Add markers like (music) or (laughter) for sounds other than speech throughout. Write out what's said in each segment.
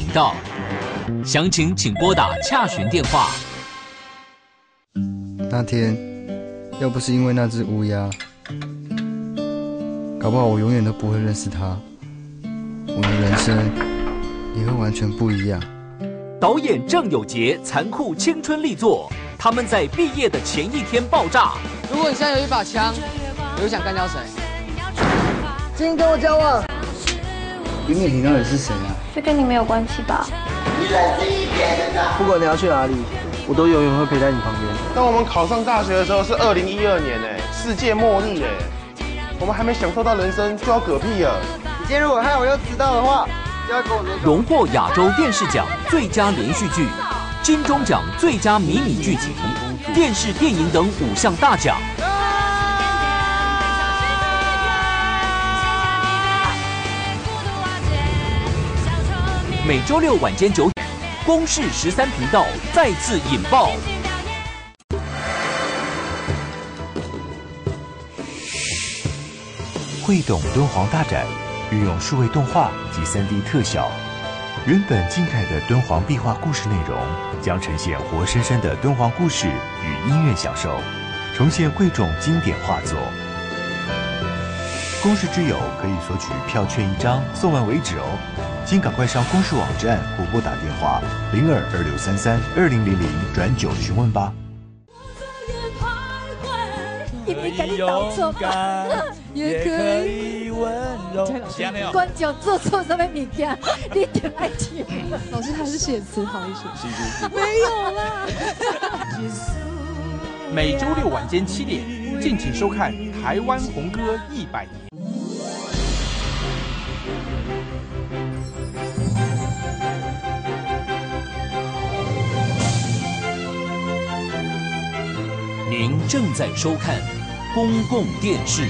频道。详情请拨打洽询电话。那天要不是因为那只乌鸦，搞不好我永远都不会认识他，我的人生也会完全不一样。导演郑有杰残酷青春力作，他们在毕业的前一天爆炸。如果你现在有一把枪，你会想干掉谁？请跟我交往。林美婷到底是谁啊？这跟你没有关系吧？不管你要去哪里，我都永远会陪在你旁边。当我们考上大学的时候是二零一二年哎，世界末日哎，我们还没享受到人生就要嗝屁了。你今天如果害我又迟到的话，就要跟我说。荣获亚洲电视奖最佳连续剧、金钟奖最佳迷你剧集、电视电影等五项大奖。每周六晚间九点，公视十三频道再次引爆。会懂敦煌大展，运用数位动画及 3D 特效，原本静态的敦煌壁画故事内容，将呈现活生生的敦煌故事与音乐享受，重现贵重经典画作。公视之友可以索取票券一张，送完为止哦。请赶快上公视网站或拨打电话零二二六三三二零零零转九询问吧。可以勇敢，也可以温柔。观众做错什么物件，(laughs) 你点爱听。老师他是写词，好意思。没有啦。每周六晚间七点，敬请收看《台湾红歌一百年》。正在收看公共电视。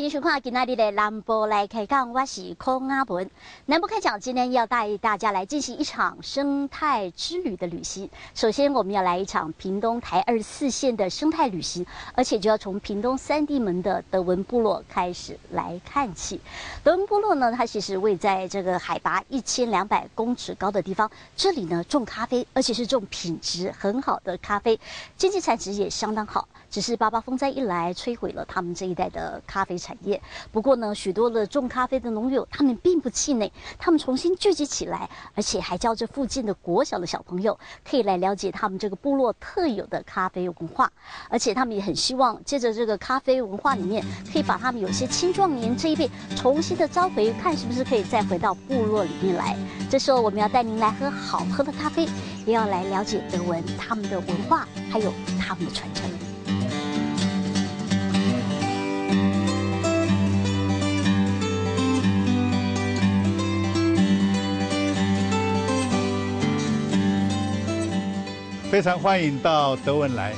欢迎收看今天的南部来开讲，我是空阿文。南部开讲今天要带大家来进行一场生态之旅的旅行。首先，我们要来一场屏东台二十四线的生态旅行，而且就要从屏东三地门的德文部落开始来看起。德文部落呢，它其实位在这个海拔一千两百公尺高的地方，这里呢种咖啡，而且是种品质很好的咖啡，经济产值也相当好。只是八八风灾一来，摧毁了他们这一代的咖啡产业。不过呢，许多的种咖啡的农友，他们并不气馁，他们重新聚集起来，而且还教这附近的国小的小朋友，可以来了解他们这个部落特有的咖啡文化。而且他们也很希望，借着这个咖啡文化里面，可以把他们有些青壮年这一辈重新的召回，看是不是可以再回到部落里面来。这时候，我们要带您来喝好喝的咖啡，也要来了解德文他们的文化，还有他们的传承。非常欢迎到德文来，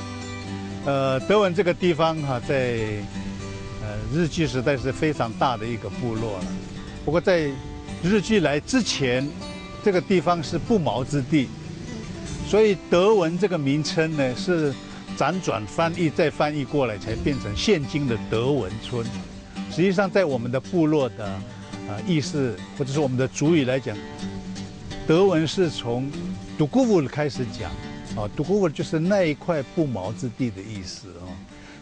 呃，德文这个地方哈，在呃日据时代是非常大的一个部落了。不过在日据来之前，这个地方是不毛之地，所以德文这个名称呢是辗转翻译再翻译过来，才变成现今的德文村。实际上，在我们的部落的呃意思或者是我们的主语来讲，德文是从 d u g u 开始讲。啊，独孤就是那一块不毛之地的意思哦。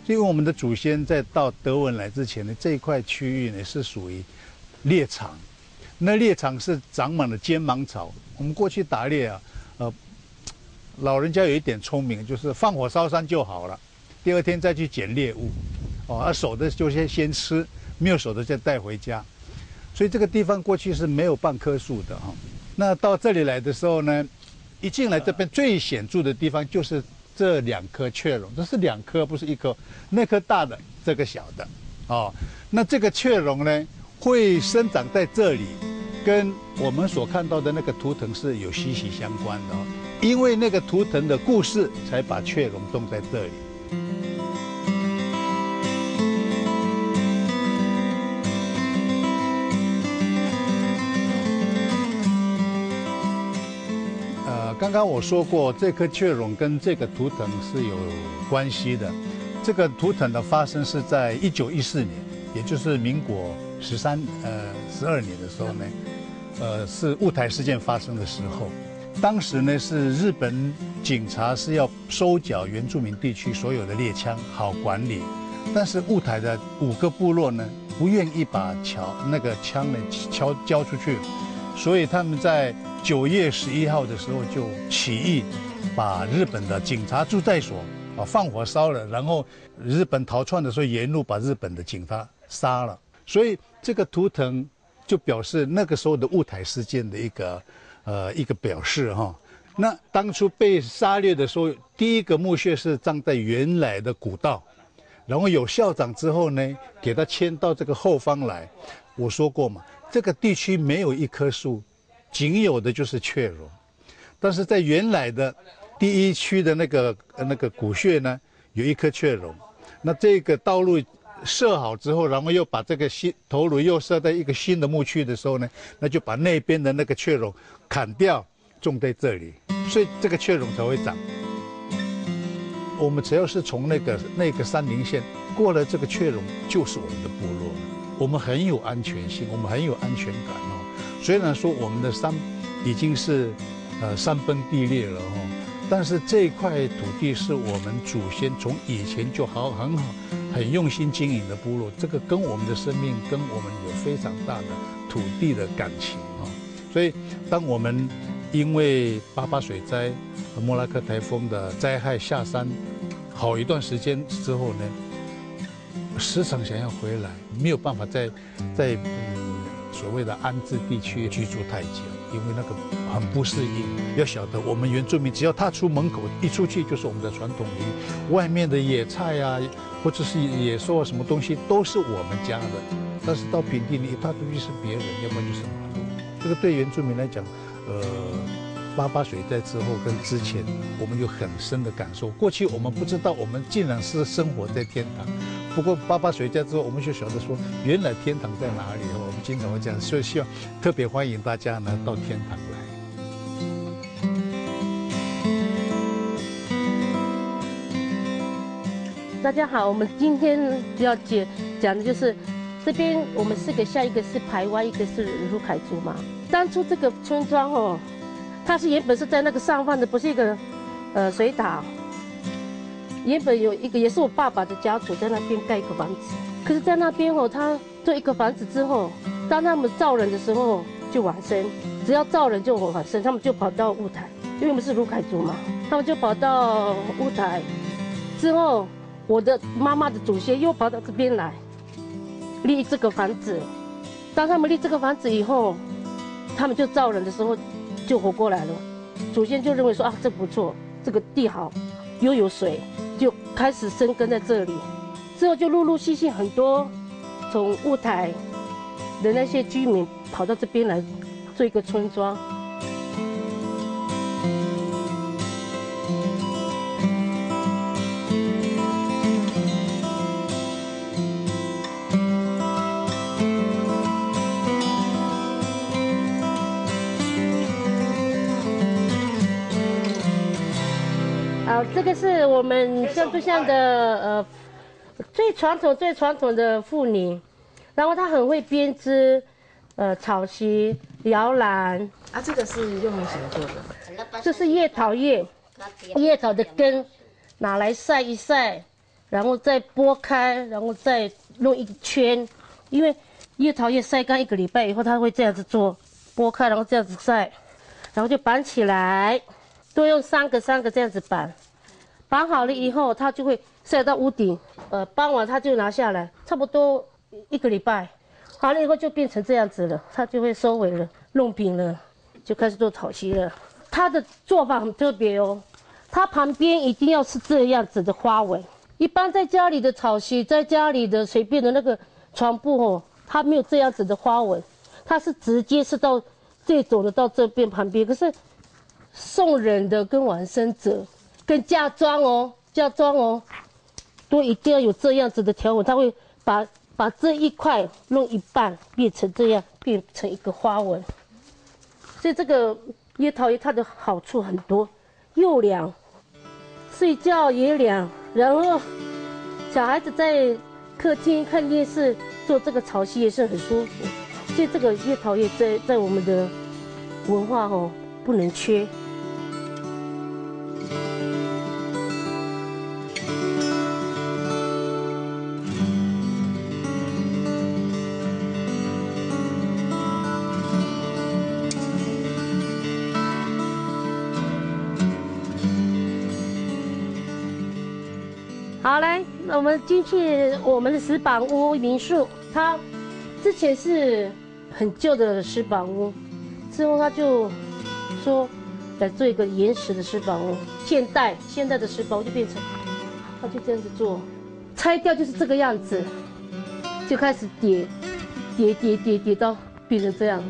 因为我们的祖先在到德文来之前呢，这一块区域呢是属于猎场。那猎场是长满了尖芒草。我们过去打猎啊，呃，老人家有一点聪明，就是放火烧山就好了，第二天再去捡猎物。哦，而熟的就先先吃，没有熟的再带回家。所以这个地方过去是没有半棵树的哈。那到这里来的时候呢？一进来这边最显著的地方就是这两颗雀榕，这是两颗，不是一颗。那颗大的，这个小的，哦。那这个雀榕呢，会生长在这里，跟我们所看到的那个图腾是有息息相关的，因为那个图腾的故事，才把雀笼种在这里。刚刚我说过，这颗雀笼跟这个图腾是有关系的。这个图腾的发生是在一九一四年，也就是民国十三呃十二年的时候呢。呃，是雾台事件发生的时候，当时呢是日本警察是要收缴原住民地区所有的猎枪，好管理。但是雾台的五个部落呢不愿意把桥那个枪呢交交出去，所以他们在九月十一号的时候就起义，把日本的警察驻在所啊放火烧了，然后日本逃窜的时候沿路把日本的警察杀了。所以这个图腾。就表示那个时候的雾台事件的一个，呃，一个表示哈。那当初被杀掠的时候，第一个墓穴是葬在原来的古道，然后有校长之后呢，给他迁到这个后方来。我说过嘛，这个地区没有一棵树，仅有的就是雀榕。但是在原来的第一区的那个那个古穴呢，有一棵雀榕。那这个道路。设好之后，然后又把这个新头颅又设在一个新的墓区的时候呢，那就把那边的那个雀榕砍掉，种在这里，所以这个雀榕才会长。我们只要是从那个那个山林线过了这个雀榕，就是我们的部落，我们很有安全性，我们很有安全感哦。虽然说我们的山已经是呃山崩地裂了哦，但是这块土地是我们祖先从以前就好很好。很用心经营的部落，这个跟我们的生命，跟我们有非常大的土地的感情啊。所以，当我们因为八八水灾和莫拉克台风的灾害下山好一段时间之后呢，时常想要回来，没有办法在在嗯所谓的安置地区居住太久，因为那个很不适应。要晓得，我们原住民只要踏出门口，一出去就是我们的传统领域，外面的野菜呀。或者是野兽啊，什么东西都是我们家的，但是到平地里，它出去是别人，要不然就是马路。这个对原住民来讲，呃，八八水灾之后跟之前，我们有很深的感受。过去我们不知道，我们竟然是生活在天堂。不过八八水灾之后，我们就晓得说，原来天堂在哪里。我们经常会这样，所以希望特别欢迎大家呢到天堂来。大家好，我们今天要讲讲的就是这边我们四个下，一个是排湾，一个是卢凯族嘛。当初这个村庄哦，它是原本是在那个上方的，不是一个呃水塔。原本有一个也是我爸爸的家族在那边盖一个房子，可是，在那边哦，他做一个房子之后，当他们造人的时候就往生，只要造人就往生，他们就跑到雾台，因为我们是卢凯族嘛，他们就跑到雾台之后。我的妈妈的祖先又跑到这边来立这个房子。当他们立这个房子以后，他们就造人的时候就活过来了。祖先就认为说啊，这不错，这个地好，又有水，就开始生根在这里。之后就陆陆续续很多从雾台的那些居民跑到这边来做一个村庄。这个是我们像不像的呃最传统最传统的妇女，然后她很会编织呃草席摇篮啊，这个是用什么做的？这是叶桃叶，叶桃的根拿来晒一晒，然后再剥开，然后再弄一圈，因为叶桃叶晒干一个礼拜以后，它会这样子做，剥开然后这样子晒，然后就绑起来，都用三个三个这样子绑。绑好了以后，它就会晒到屋顶。呃，傍晚它就拿下来，差不多一个礼拜，好了以后就变成这样子了。它就会收尾了，弄平了，就开始做草席了。它的做法很特别哦，它旁边一定要是这样子的花纹。一般在家里的草席，在家里的随便的那个床铺哦，它没有这样子的花纹。它是直接是到这走的到这边旁边，可是送人的跟往生者跟嫁妆哦，嫁妆哦，都一定要有这样子的条纹，他会把把这一块弄一半变成这样，变成一个花纹。所以这个叶桃叶它的好处很多，又凉，睡觉也凉，然后小孩子在客厅看电视做这个草席也是很舒服。所以这个叶桃叶在在我们的文化哦不能缺。好，来，那我们进去我们的石板屋民宿，它之前是很旧的石板屋，之后它就说来做一个原始的石板屋，现代现代的石板屋就变成，他就这样子做，拆掉就是这个样子，就开始叠，叠叠叠叠到变成这样，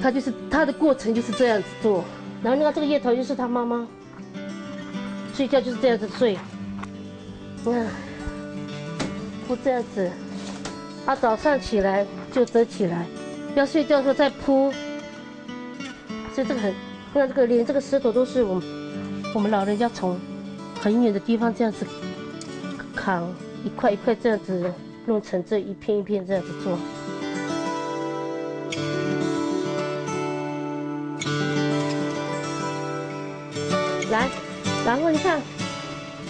他就是他的过程就是这样子做，然后那个这个叶头就是他妈妈，睡觉就是这样子睡。嗯，铺这样子，他早上起来就折起来，要睡觉的时候再铺。所以这个很，那这个连这个石头都是我们我们老人家从很远的地方这样子扛一块一块这样子弄成这一片一片这样子做。来，然后你看。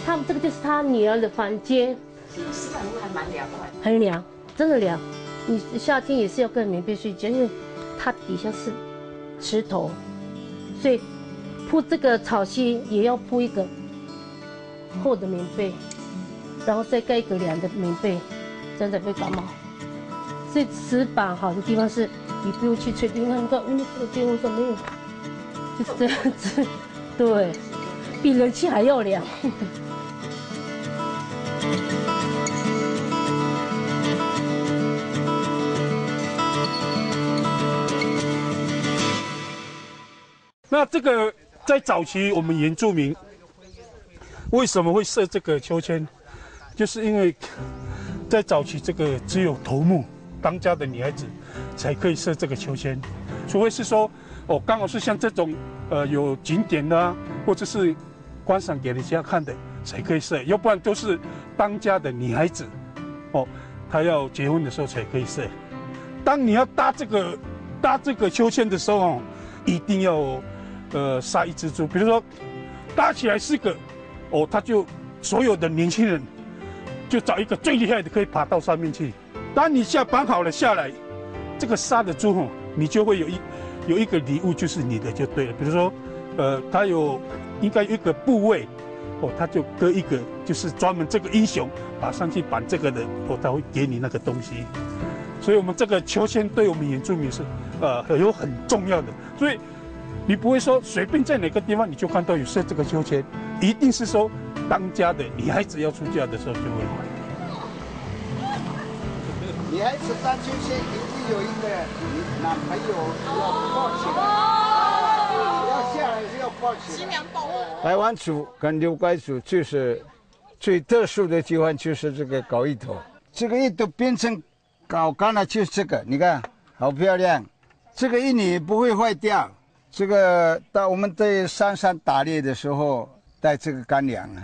他们这个就是他女儿的房间，这个石板屋还蛮凉快，很凉，真的凉。你夏天也是要盖棉被睡觉，因为它底下是石头，所以铺这个草席也要铺一个厚的棉被，然后再盖一个凉的棉被，这样才不会感冒。所以石板好的地方是，你不用去吹冰，你看，嗯，这个电风扇没有，就是这样子，对，比冷气还要凉。那这个在早期我们原住民为什么会设这个秋千？就是因为在早期这个只有头目当家的女孩子才可以设这个秋千，除非是说哦刚好是像这种呃有景点的，或者是观赏给人家看的才可以设，要不然都是当家的女孩子哦，她要结婚的时候才可以设。当你要搭这个搭这个秋千的时候哦，一定要。呃，杀一只猪，比如说搭起来四个，哦，他就所有的年轻人就找一个最厉害的，可以爬到上面去。当你下绑好了下来，这个杀的猪吼，你就会有一有一个礼物，就是你的就对了。比如说，呃，他有应该有一个部位，哦，他就割一个，就是专门这个英雄爬上去绑这个的，哦，他会给你那个东西。所以我们这个秋千对我们原住民是呃有很重要的，所以。你不会说随便在哪个地方你就看到有设这个秋千，一定是说当家的女孩子要出嫁的时候就会买。女孩子搭秋千一定有一个男朋友要抱起来，要下来是要抱起来。新娘抱。台湾族跟刘怪族就是最特殊的地方，就是这个搞一头，这个一头变成搞干了就是这个，你看好漂亮，这个一年不会坏掉。这个到我们在山上打猎的时候带这个干粮啊，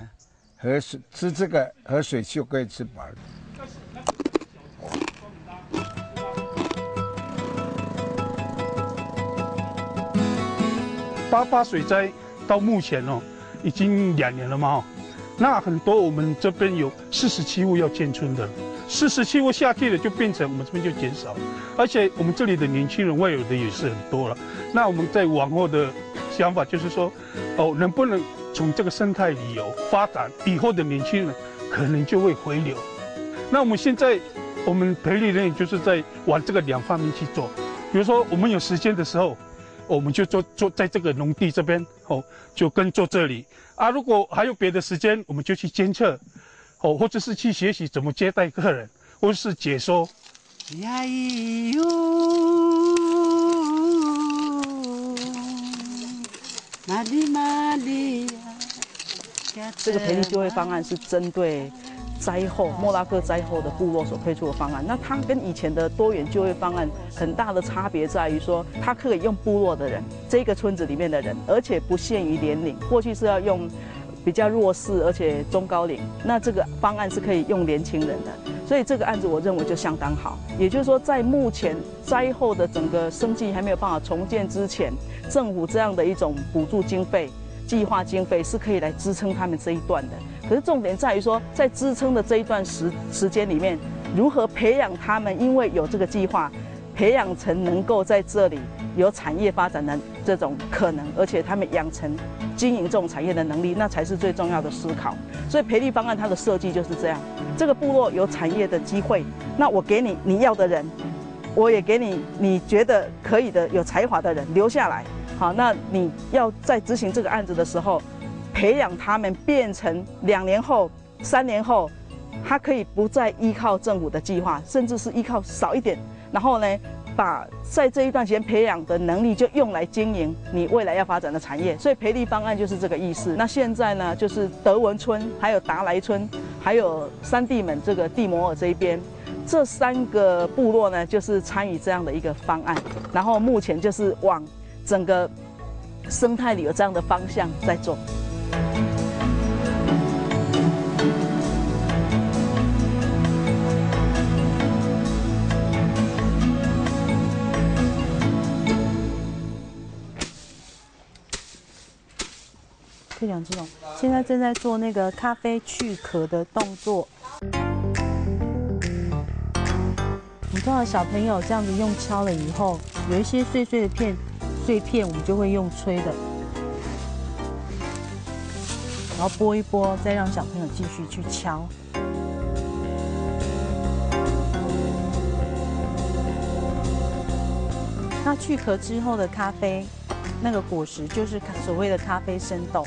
河水吃这个河水就可以吃饱了。八八水灾到目前哦，已经两年了嘛，那很多我们这边有四十七户要建村的。四十七户下去了，就变成我们这边就减少，而且我们这里的年轻人外游的也是很多了。那我们在往后的想法就是说，哦，能不能从这个生态旅游发展，以后的年轻人可能就会回流。那我们现在我们培力人也就是在往这个两方面去做。比如说我们有时间的时候，我们就做做在这个农地这边哦，就跟做这里啊。如果还有别的时间，我们就去监测。或者是去学习怎么接待客人或者是解说。呀咿哟玛丽玛丽这个培育就业方案是针对灾后莫拉克灾后的部落所推出的方案。那它跟以前的多元就业方案很大的差别在于说它可以用部落的人这个村子里面的人而且不限于年龄。过去是要用比较弱势而且中高龄，那这个方案是可以用年轻人的。所以这个案子我认为就相当好。也就是说，在目前灾后的整个生计还没有办法重建之前，政府这样的一种补助经费。计划经费是可以来支撑他们这一段的，可是重点在于说，在支撑的这一段时时间里面，如何培养他们？因为有这个计划，培养成能够在这里有产业发展的这种可能，而且他们养成经营这种产业的能力，那才是最重要的思考。所以培力方案它的设计就是这样：这个部落有产业的机会，那我给你你要的人，我也给你你觉得可以的有才华的人留下来。好，那你要在执行这个案子的时候，培养他们变成两年后、三年后，他可以不再依靠政府的计划，甚至是依靠少一点，然后呢，把在这一段时间培养的能力就用来经营你未来要发展的产业。所以培力方案就是这个意思。那现在呢，就是德文村、还有达莱村、还有三地们这个蒂摩尔这一边，这三个部落呢，就是参与这样的一个方案，然后目前就是往。整个生态里有这样的方向在做。非常激动，现在正在做那个咖啡去壳的动作。你知道小朋友这样子用敲了以后，有一些碎碎的片。碎片我们就会用吹的，然后拨一拨，再让小朋友继续去敲。那去壳之后的咖啡，那个果实就是所谓的咖啡生豆。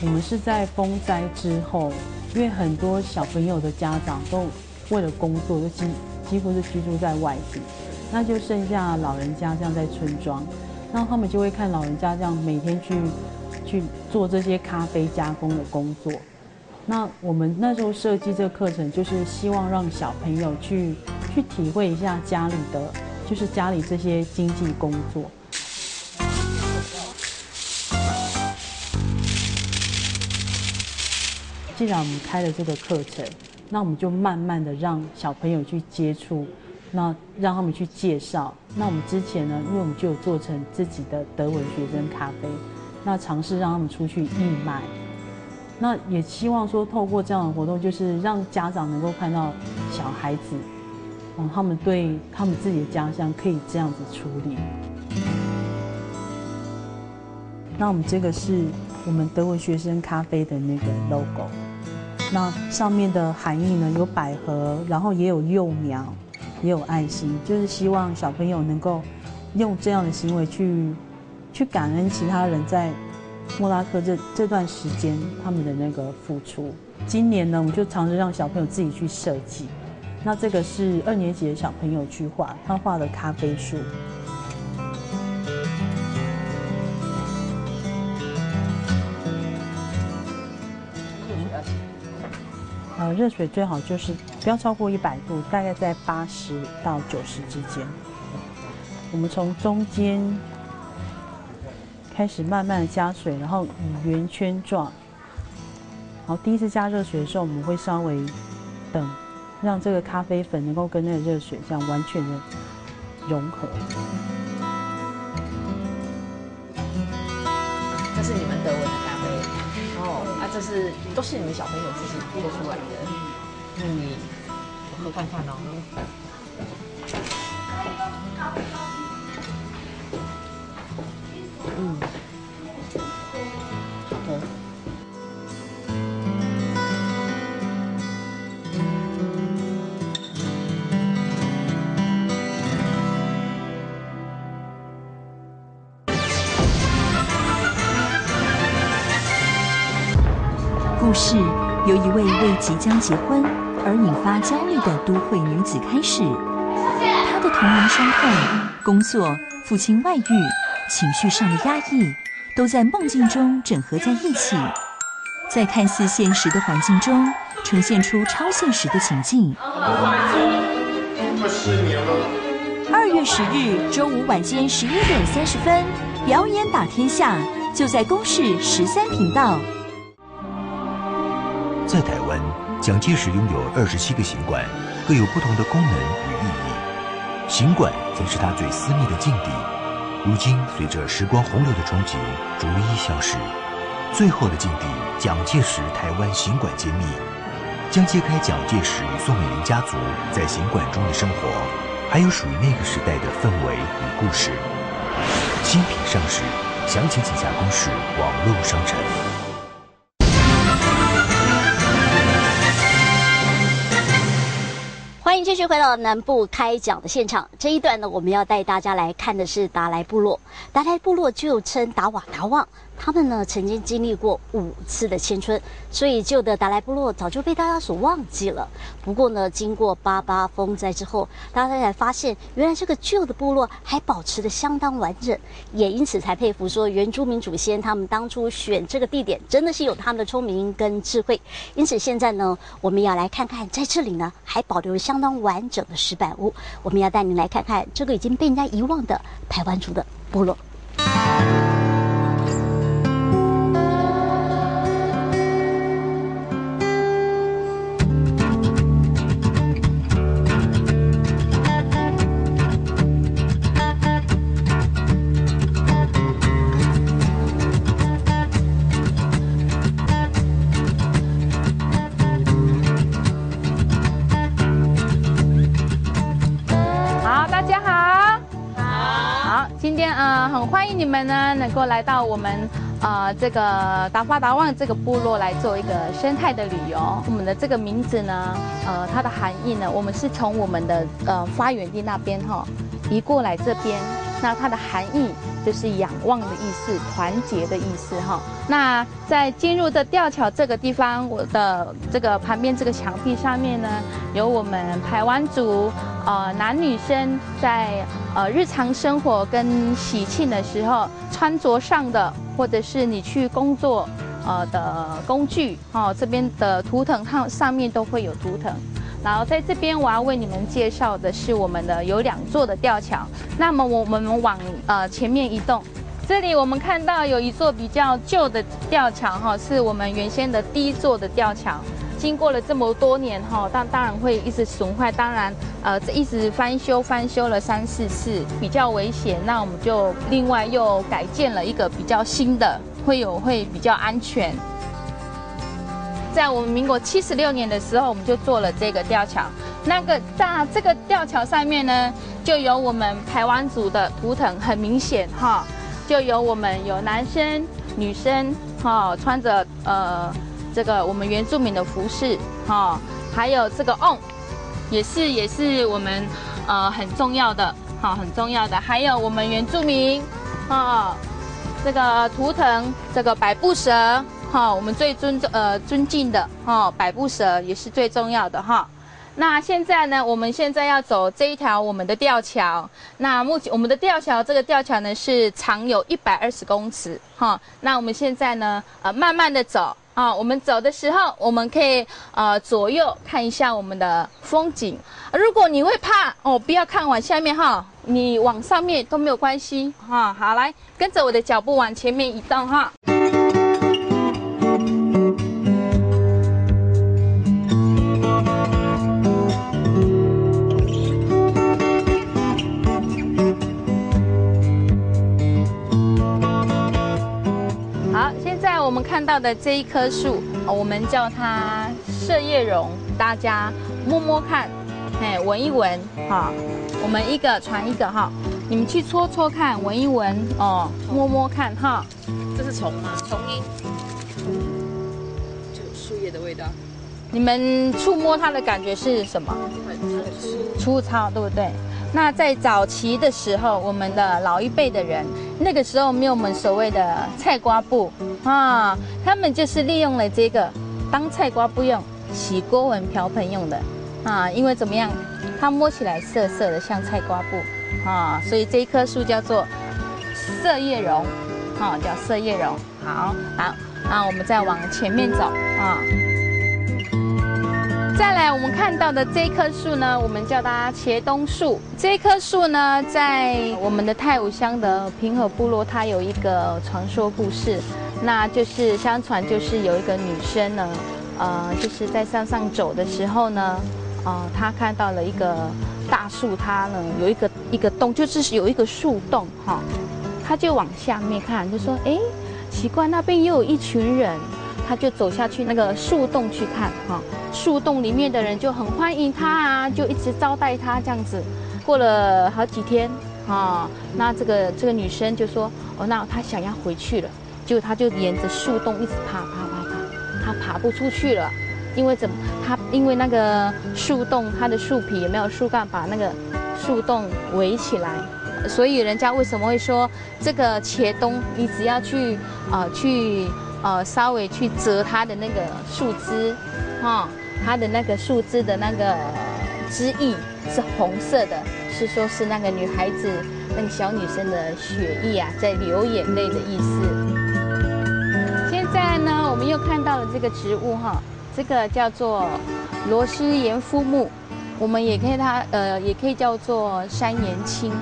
我们是在风灾之后，因为很多小朋友的家长都为了工作，就几几乎是居住在外地，那就剩下老人家这样在村庄，那他们就会看老人家这样每天去去做这些咖啡加工的工作。那我们那时候设计这个课程，就是希望让小朋友去去体会一下家里的，就是家里这些经济工作。既然我们开了这个课程，那我们就慢慢的让小朋友去接触，那让他们去介绍。那我们之前呢，因为我们就有做成自己的德文学生咖啡，那尝试让他们出去义卖。那也希望说，透过这样的活动，就是让家长能够看到小孩子，嗯，他们对他们自己的家乡可以这样子处理。那我们这个是我们德文学生咖啡的那个 logo，那上面的含义呢，有百合，然后也有幼苗，也有爱心，就是希望小朋友能够用这样的行为去去感恩其他人在。莫拉克这这段时间他们的那个付出，今年呢，我们就尝试让小朋友自己去设计。那这个是二年级的小朋友去画，他画的咖啡树。热水最好就是不要超过一百度，大概在八十到九十之间。我们从中间。开始慢慢的加水，然后以圆圈状。然后第一次加热水的时候，我们会稍微等，让这个咖啡粉能够跟那个热水这样完全的融合。这是你们德文的咖啡哦，啊，这是都是你们小朋友自己做出来的。那你喝看看哦。嗯，即将结婚而引发焦虑的都会女子开始，她的童年伤痛、工作、父亲外遇、情绪上的压抑，都在梦境中整合在一起，在看似现实的环境中，呈现出超现实的情境。二月十日周五晚间十一点三十分，表演打天下，就在公视十三频道。在台湾，蒋介石拥有二十七个行馆，各有不同的功能与意义。行馆曾是他最私密的禁地。如今，随着时光洪流的冲击，逐一消失。最后的禁地——蒋介石台湾行馆揭秘，将揭开蒋介石与宋美龄家族在行馆中的生活，还有属于那个时代的氛围与故事。新品上市，详情请下公示网络商城。继续回到南部开讲的现场。这一段呢，我们要带大家来看的是达莱部落。达莱部落就称达瓦达旺，他们呢曾经经历过五次的迁村，所以旧的达莱部落早就被大家所忘记了。不过呢，经过八八风灾之后，大家才发现，原来这个旧的部落还保持的相当完整，也因此才佩服说原住民祖先他们当初选这个地点真的是有他们的聪明跟智慧。因此现在呢，我们要来看看在这里呢还保留相当完整的石板屋，我们要带您来看看这个已经被人家遗忘的台湾族的部落。欢迎你们呢能够来到我们呃这个达发达旺这个部落来做一个生态的旅游。我们的这个名字呢，呃它的含义呢，我们是从我们的呃发源地那边哈移过来这边，那它的含义就是仰望的意思，团结的意思哈。那在进入的吊桥这个地方，我的这个旁边这个墙壁上面呢，有我们台湾族呃男女生在呃日常生活跟喜庆的时候穿着上的，或者是你去工作呃的工具哦，这边的图腾上上面都会有图腾。然后在这边，我要为你们介绍的是我们的有两座的吊桥。那么我们往呃前面移动，这里我们看到有一座比较旧的吊桥哈，是我们原先的第一座的吊桥。经过了这么多年哈，当当然会一直损坏，当然呃一直翻修翻修了三四次，比较危险。那我们就另外又改建了一个比较新的，会有会比较安全。在我们民国七十六年的时候，我们就做了这个吊桥。那个在这个吊桥上面呢，就有我们台湾族的图腾，很明显哈，就有我们有男生、女生哈，穿着呃这个我们原住民的服饰哈，还有这个 on，也是也是我们呃很重要的哈，很重要的，还有我们原住民啊这个图腾，这个百步蛇。哈，我们最尊重呃尊敬的哈百步蛇也是最重要的哈。那现在呢，我们现在要走这一条我们的吊桥。那目前我们的吊桥这个吊桥呢是长有一百二十公尺哈。那我们现在呢呃慢慢的走啊，我们走的时候我们可以呃左右看一下我们的风景。如果你会怕哦，不要看往下面哈，你往上面都没有关系哈。好，来跟着我的脚步往前面移动哈。我们看到的这一棵树，我们叫它射叶榕，大家摸摸看，哎，闻一闻哈，我们一个传一个哈，你们去搓搓看，闻一闻哦，摸摸看哈。这是虫吗？虫音，就树叶的味道。你们触摸它的感觉是什么？粗糙，对不对？那在早期的时候，我们的老一辈的人，那个时候没有我们所谓的菜瓜布啊，他们就是利用了这个当菜瓜布用，洗锅碗瓢盆用的啊。因为怎么样，它摸起来涩涩的，像菜瓜布啊，所以这一棵树叫做色叶榕，啊，叫色叶榕。好好，那我们再往前面走啊。再来，我们看到的这棵树呢，我们叫它茄冬树。这棵树呢，在我们的太武乡的平和部落，它有一个传说故事，那就是相传就是有一个女生呢，呃，就是在山上走的时候呢，呃，她看到了一个大树，它呢有一个一个洞，就是有一个树洞哈，她就往下面看，就说，哎，奇怪，那边又有一群人。他就走下去那个树洞去看哈，树洞里面的人就很欢迎他啊，就一直招待他这样子。过了好几天啊，那这个这个女生就说哦，那她想要回去了，结果她就沿着树洞一直爬爬爬爬，她爬不出去了，因为怎么？她因为那个树洞它的树皮也没有树干把那个树洞围起来，所以人家为什么会说这个茄冬？你只要去啊去。呃，稍微去折它的那个树枝，哈，它的那个树枝的那个枝叶是红色的，是说是那个女孩子那个小女生的血液啊，在流眼泪的意思。现在呢，我们又看到了这个植物哈，这个叫做罗斯岩夫木，我们也可以它呃，也可以叫做山岩青。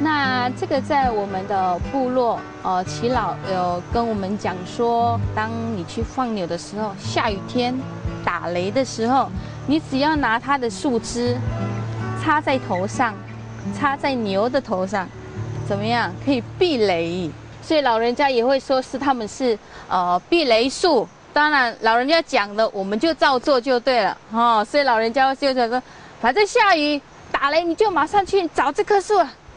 那这个在我们的部落，呃，齐老有跟我们讲说，当你去放牛的时候，下雨天打雷的时候，你只要拿它的树枝插在头上，插在牛的头上，怎么样可以避雷？所以老人家也会说是他们是呃避雷树。当然老人家讲的，我们就照做就对了哦。所以老人家就讲说，反正下雨打雷，你就马上去找这棵树。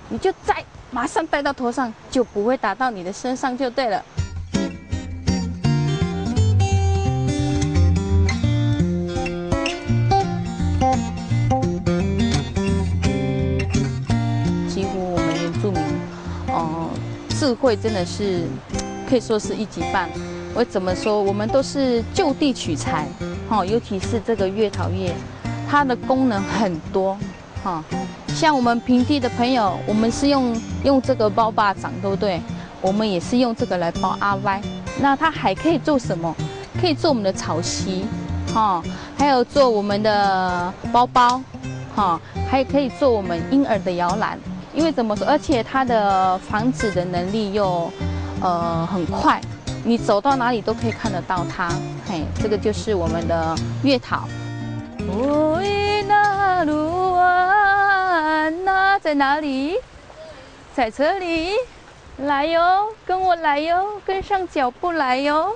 你就再马上戴到头上，就不会打到你的身上，就对了。几乎我们原住民，哦，智慧真的是可以说是一级棒。我怎么说？我们都是就地取材，哦，尤其是这个月桃叶，它的功能很多，哈。像我们平地的朋友，我们是用用这个包巴掌，对不对？我们也是用这个来包阿歪。那它还可以做什么？可以做我们的草席，哈，还有做我们的包包，哈，还可以做我们婴儿的摇篮。因为怎么说？而且它的防止的能力又呃很快，你走到哪里都可以看得到它。嘿，这个就是我们的月桃。那在哪里？在这里，来哟，跟我来哟，跟上脚步来哟。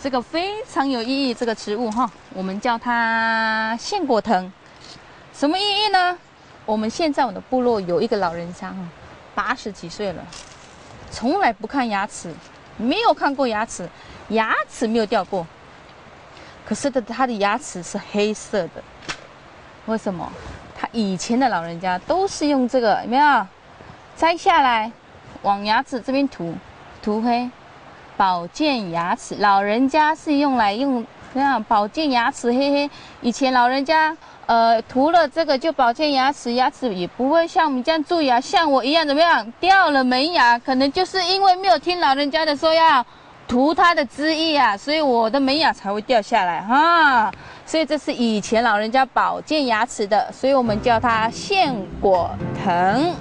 这个非常有意义，这个植物哈，我们叫它线果藤。什么意义呢？我们现在我的部落有一个老人家哈，八十几岁了，从来不看牙齿，没有看过牙齿，牙齿没有掉过。可是的，他的牙齿是黑色的，为什么？他以前的老人家都是用这个，有没有？摘下来，往牙齿这边涂，涂黑，保健牙齿。老人家是用来用这样保健牙齿，嘿嘿。以前老人家呃涂了这个就保健牙齿，牙齿也不会像我们这样蛀牙，像我一样怎么样掉了门牙，可能就是因为没有听老人家的说要图它的汁液啊，所以我的门牙才会掉下来哈。所以这是以前老人家保健牙齿的，所以我们叫它线果藤。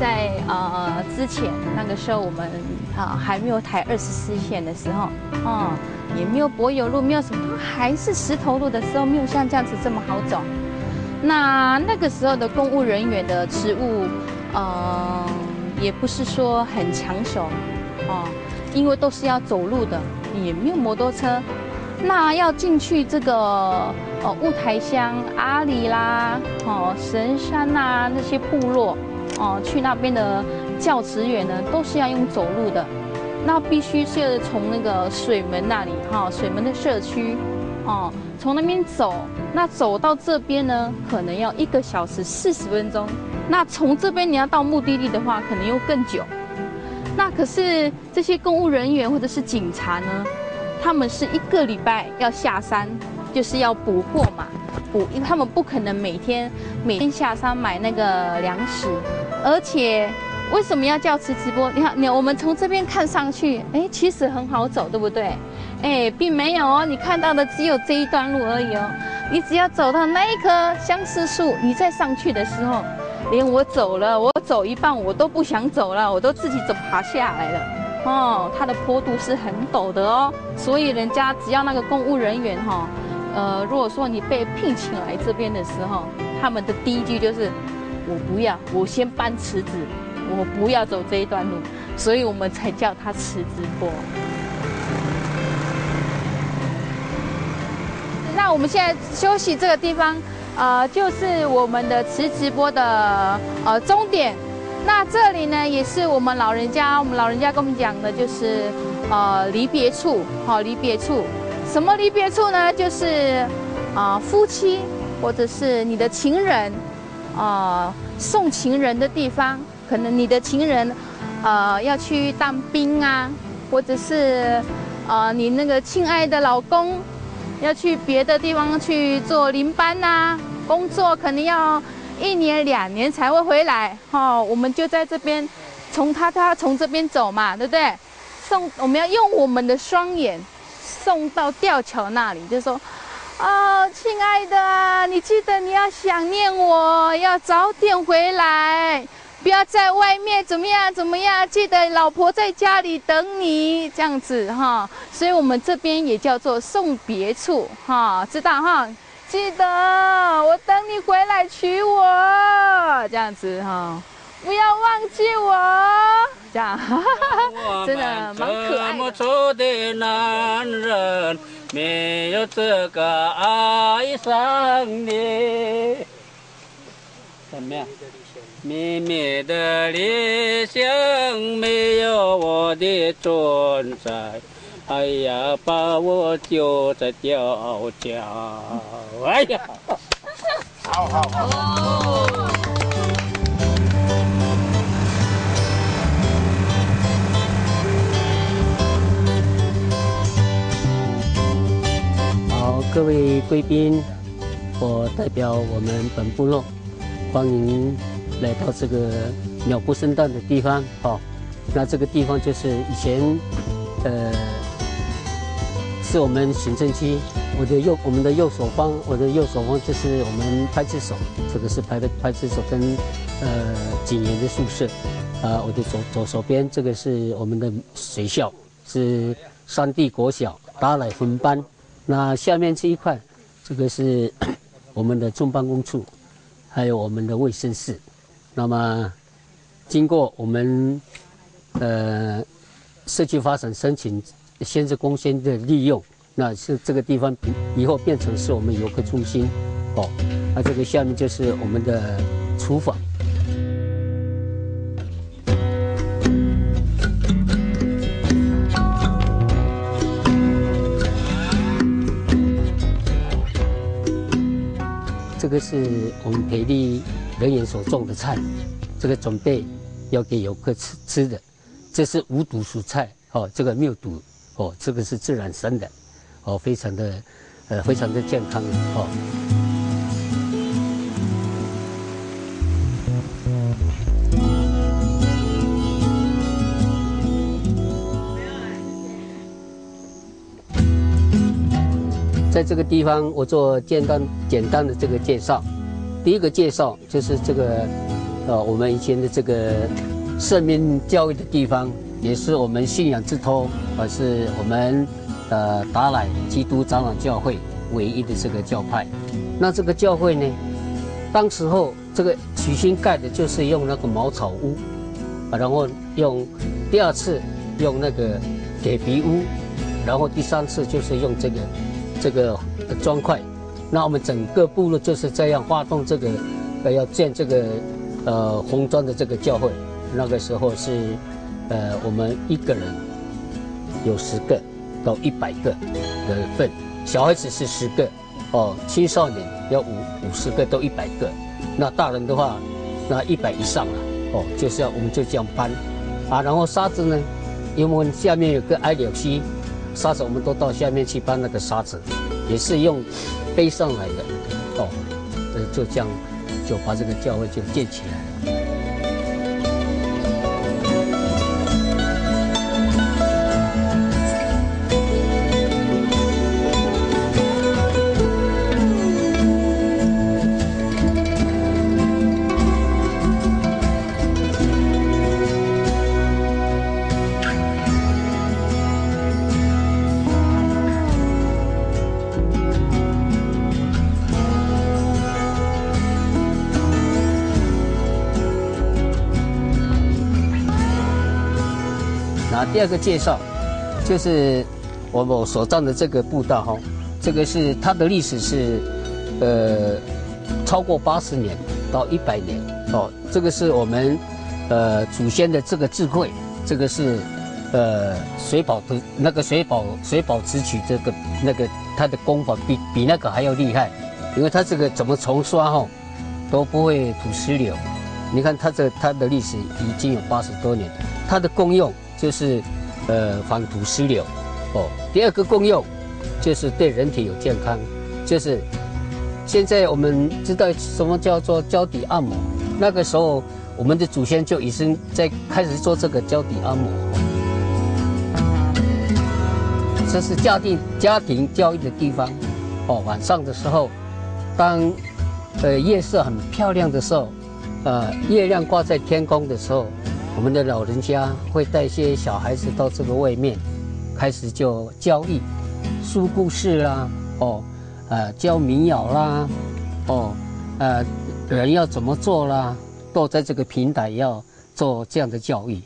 在呃之前那个时候，我们啊还没有台二十四线的时候，也没有柏油路，没有什么，还是石头路的时候，没有像这样子这么好走。那那个时候的公务人员的职务，呃，也不是说很抢手，哦。因为都是要走路的，也没有摩托车，那要进去这个呃雾台乡、阿里啦、哦神山呐那些部落，哦去那边的教职员呢，都是要用走路的。那必须是从那个水门那里哈，水门的社区，哦，从那边走。那走到这边呢，可能要一个小时四十分钟。那从这边你要到目的地的话，可能又更久。那可是这些公务人员或者是警察呢，他们是一个礼拜要下山，就是要补货嘛，补，因为他们不可能每天每天下山买那个粮食，而且为什么要叫吃直播？你看，你我们从这边看上去，哎，其实很好走，对不对？哎，并没有哦，你看到的只有这一段路而已哦。你只要走到那一棵相思树，你再上去的时候，连我走了，我走一半我都不想走了，我都自己走爬下来了。哦，它的坡度是很陡的哦，所以人家只要那个公务人员哈，呃，如果说你被聘请来这边的时候，他们的第一句就是我不要，我先搬池子，我不要走这一段路，所以我们才叫它池子坡。那我们现在休息这个地方，呃，就是我们的慈直播的呃终点。那这里呢，也是我们老人家，我们老人家跟我们讲的，就是呃离别处，好离别处。什么离别处呢？就是啊夫妻或者是你的情人，啊送情人的地方。可能你的情人，呃要去当兵啊，或者是啊你那个亲爱的老公。要去别的地方去做临班呐，工作可能要一年两年才会回来。哈，我们就在这边，从他他从这边走嘛，对不对？送我们要用我们的双眼送到吊桥那里，就说：哦，亲爱的，你记得你要想念我，要早点回来。不要在外面怎么样怎么样，记得老婆在家里等你这样子哈，所以我们这边也叫做送别处哈，知道哈？记得我等你回来娶我这样子哈，不要忘记我这样，(laughs) 真的蛮可爱的。怎么样？灭灭的理想没有我的存在，哎呀，把我丢在吊桥，哎呀，好好好。好，各位贵宾，我代表我们本部落，欢迎。来到这个鸟不生蛋的地方，好，那这个地方就是以前，呃，是我们行政区，我的右我们的右手方，我的右手方就是我们派出所，这个是派的派出所跟呃警员的宿舍，啊，我的左左手边这个是我们的学校，是三地国小达来分班，那下面这一块，这个是 (coughs) 我们的中办公处，还有我们的卫生室。那么，经过我们呃社区发展申请先是公先的利用，那是这个地方以后变成是我们游客中心，哦，那这个下面就是我们的厨房。这个是我们培力。人员所种的菜，这个准备要给游客吃吃的，这是无毒蔬菜哦，这个没有毒哦，这个是自然生的哦，非常的呃，非常的健康哦。在这个地方，我做简单简单的这个介绍。第一个介绍就是这个，呃，我们以前的这个圣命教育的地方，也是我们信仰之托，呃，是我们呃达赖基督长老教会唯一的这个教派。那这个教会呢，当时候这个起心盖的就是用那个茅草屋，啊，然后用第二次用那个铁皮屋，然后第三次就是用这个这个砖块。那我们整个部落就是这样发动这个，呃，要建这个呃红砖的这个教会。那个时候是，呃，我们一个人有十个到一百个的份，小孩子是十个，哦，青少年要五五十个到一百个，那大人的话，那一百以上了，哦，就是要我们就这样搬，啊，然后沙子呢，因为我们下面有个矮柳溪，沙子我们都到下面去搬那个沙子，也是用背上来的，哦，呃，就这样就把这个教会就建起来了。第二个介绍，就是我们所站的这个步道哈，这个是它的历史是，呃，超过八十年到一百年哦。这个是我们，呃，祖先的这个智慧，这个是，呃，水保的那个水保水保持取这个那个它的功法比比那个还要厉害，因为它这个怎么重刷哈，都不会土石流。你看它这它的历史已经有八十多年，它的功用。就是，呃，防土石流，哦。第二个功用，就是对人体有健康。就是现在我们知道什么叫做脚底按摩，那个时候我们的祖先就已经在开始做这个脚底按摩。这是家庭家庭教育的地方，哦。晚上的时候，当呃夜色很漂亮的时候，呃，月亮挂在天空的时候。我们的老人家会带些小孩子到这个外面，开始就教育、说故事啦，哦，呃，教民谣啦，哦，呃，人要怎么做啦，都在这个平台要做这样的教育。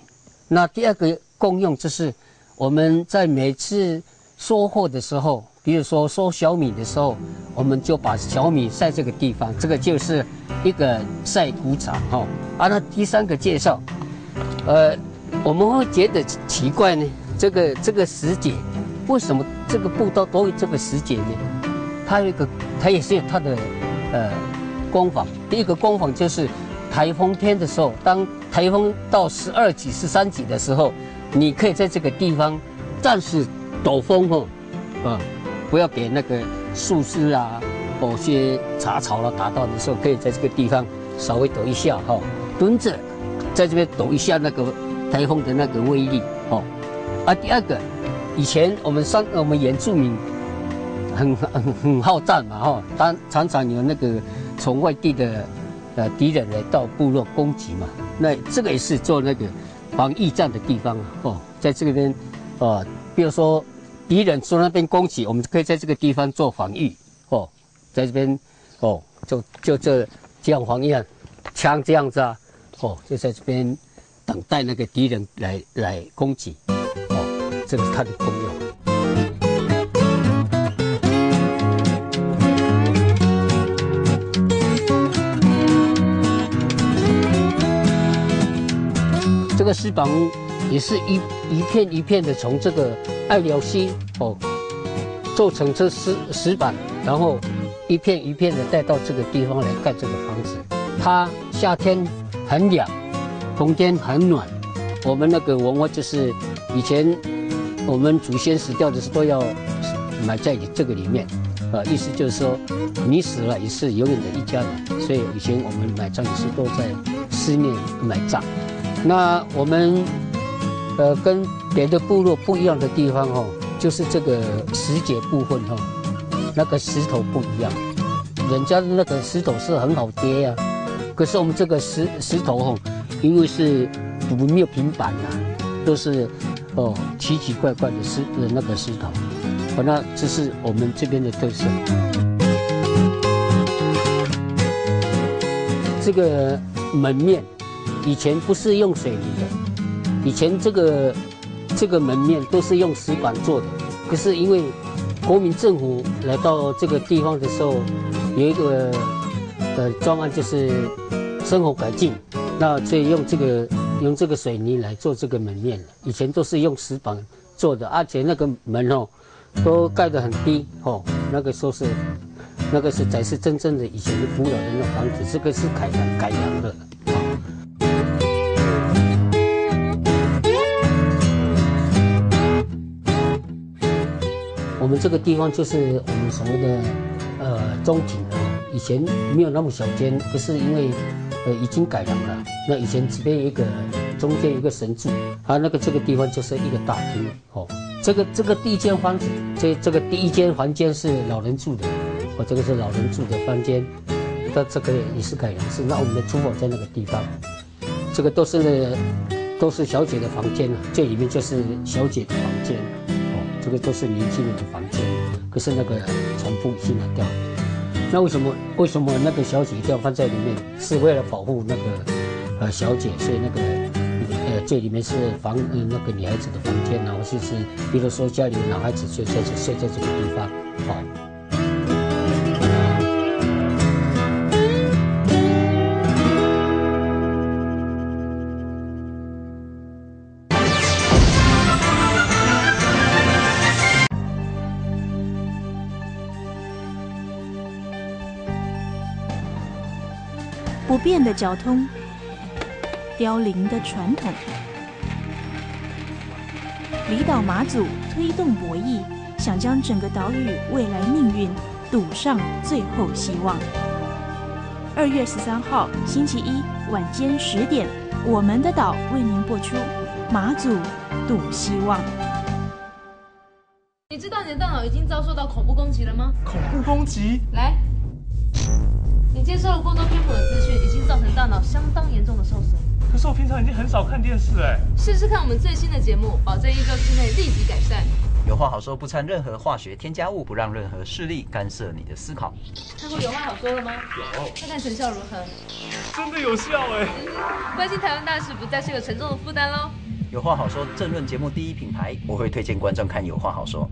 那第二个功用就是，我们在每次收获的时候，比如说收小米的时候，我们就把小米晒这个地方，这个就是一个晒谷场哈。啊，那第三个介绍。呃，我们会觉得奇怪呢，这个这个时节，为什么这个步道都有这个时节呢？它有一个，它也是有它的呃功法。第一个功法就是台风天的时候，当台风到十二级、十三级的时候，你可以在这个地方暂时躲风哦，啊，不要给那个树枝啊、某些杂草了打到的时候，可以在这个地方稍微躲一下哈，蹲着。在这边抖一下那个台风的那个威力哦，啊，第二个，以前我们上我们原住民很很很好战嘛哈，当常常有那个从外地的呃敌人来到部落攻击嘛，那这个也是做那个防御战的地方哦，在这边哦，比如说敌人从那边攻击，我们可以在这个地方做防御哦，在这边哦，就就这这样防御枪这样子啊。哦，就在这边等待那个敌人来来攻击。哦，这个是它的功用。这个石板屋也是一一片一片的从这个爱寮溪哦做成这石石板，然后一片一片的带到这个地方来盖这个房子。它夏天。很凉，空间很暖。我们那个文化就是，以前我们祖先死掉的时候都要埋在这个里面，啊，意思就是说你死了也是永远的一家人。所以以前我们埋葬也是都在思念埋葬。那我们呃跟别的部落不一样的地方哦，就是这个石节部分哦，那个石头不一样，人家的那个石头是很好叠呀。可是我们这个石石头哦，因为是我们没有平板呐，都是哦奇奇怪怪的石的那个石头，反正这是我们这边的特色。这个门面以前不是用水泥的，以前这个这个门面都是用石板做的。可是因为国民政府来到这个地方的时候，有一个呃专案就是生活改进，那所以用这个用这个水泥来做这个门面，以前都是用石板做的，而且那个门哦都盖得很低哦，那个时候是那个是才是真正的以前的古老的那房子，这个是改良改良的。我们这个地方就是我们所谓的呃中庭，以前没有那么小间，可是因为呃已经改良了。那以前这边一个中间一个神柱，啊那个这个地方就是一个大厅哦。这个这个第一间房子，这这个第一间房间是老人住的，哦这个是老人住的房间，它这个也是改良式。那我们的厨房在那个地方，这个都是都是小姐的房间啊，这里面就是小姐的房间。哦这个都是年轻人的房间，可是那个床铺已经拿掉。那为什么为什么那个小姐一定要放在里面？是为了保护那个呃小姐，所以那个呃这里面是房呃那个女孩子的房间，然后就是比如说家里有男孩子就在这睡在这个地方，好。变的交通，凋零的传统。离岛马祖推动博弈，想将整个岛屿未来命运赌上最后希望。二月十三号星期一晚间十点，我们的岛为您播出《马祖赌希望》。你知道你的大脑已经遭受到恐怖攻击了吗？恐怖攻击？来。受了过多偏颇的资讯，已经造成大脑相当严重的受损。可是我平常已经很少看电视哎。试试看我们最新的节目，保证一周之内立即改善。有话好说，不掺任何化学添加物，不让任何势力干涉你的思考。看过有话好说了吗？有。看看成效如何？真的有效哎！关心台湾大事不再是个沉重的负担喽。有话好说，政论节目第一品牌，我会推荐观众看有话好说。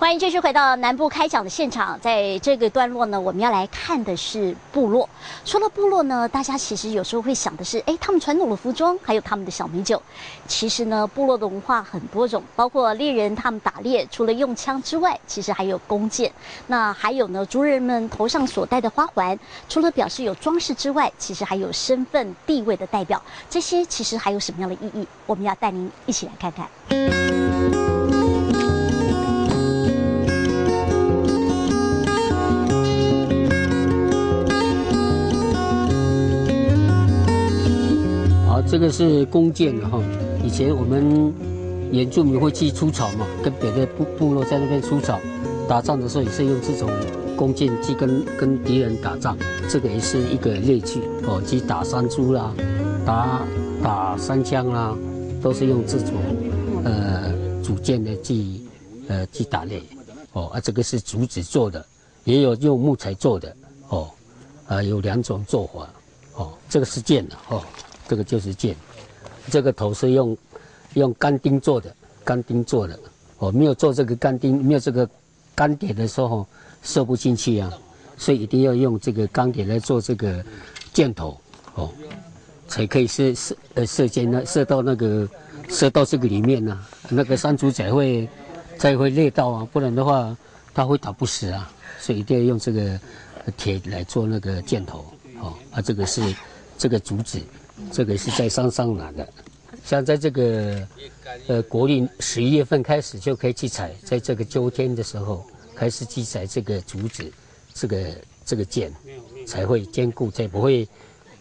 欢迎继续回到南部开讲的现场，在这个段落呢，我们要来看的是部落。说到部落呢，大家其实有时候会想的是，哎，他们传统的服装，还有他们的小米酒。其实呢，部落的文化很多种，包括猎人他们打猎，除了用枪之外，其实还有弓箭。那还有呢，族人们头上所戴的花环，除了表示有装饰之外，其实还有身份地位的代表。这些其实还有什么样的意义？我们要带您一起来看看。这个是弓箭的哈，以前我们原住民会去出草嘛，跟别的部部落在那边出草，打仗的时候也是用这种弓箭去跟跟敌人打仗。这个也是一个猎具哦，去打山猪啦，打打山枪啦，都是用这种呃主箭的去呃去打猎哦。啊，这个是竹子做的，也有用木材做的哦，啊有两种做法哦。这个是箭的哦。这个就是剑，这个头是用用钢钉做的，钢钉做的。哦，没有做这个钢钉，没有这个钢铁的时候，射不进去啊。所以一定要用这个钢铁来做这个箭头，哦，才可以射射呃射箭呢，射到那个射到这个里面呢，那个山猪才会才会裂到啊，不然的话它会打不死啊。所以一定要用这个铁来做那个箭头，哦，啊，这个是这个竹子。这个是在山上拿的，像在这个呃国历十一月份开始就可以去采，在这个秋天的时候开始去采这个竹子，这个这个剑才会坚固，才不会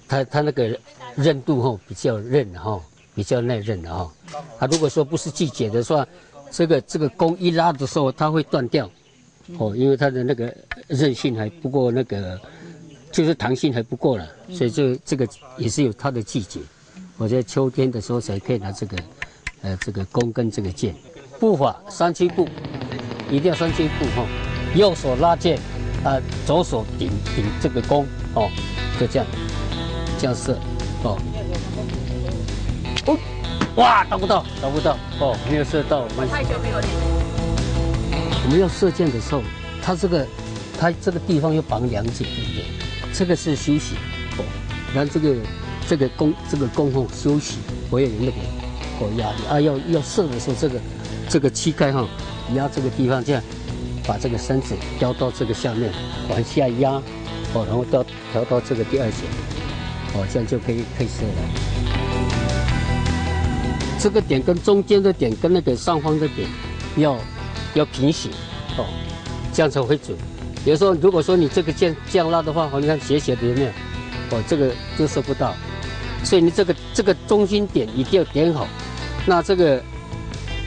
它它那个韧度哈比较韧哈，比较耐韧的哈。它如果说不是季节的话，这个这个弓一拉的时候它会断掉哦，因为它的那个韧性还不过那个。就是弹性还不够了，所以这这个也是有它的季节。我在秋天的时候才可以拿这个，呃，这个弓跟这个箭。步法三七步，一定要三七步哈。右手拉箭，啊，左手顶顶这个弓，哦，就这样，这样射，哦，哦，哇，打不到，打不到，哦，没有射到。太久没有练。我们要射箭的时候，它这个，它这个地方要绑两节，对不对？这个是休息，哦，然后这个这个弓这个弓后休息，不要有那个哦压力啊，要要射的时候，这个这个膝盖哈压这个地方，这样把这个身子调到这个下面往下压，哦，然后调调到这个第二弦，哦，这样就可以可以射了。这个点跟中间的点跟那个上方的点要要平行，哦，这样才会准。比如说，如果说你这个箭这样拉的话，哦，你看斜斜的有没有？哦，这个就收不到。所以你这个这个中心点一定要点好。那这个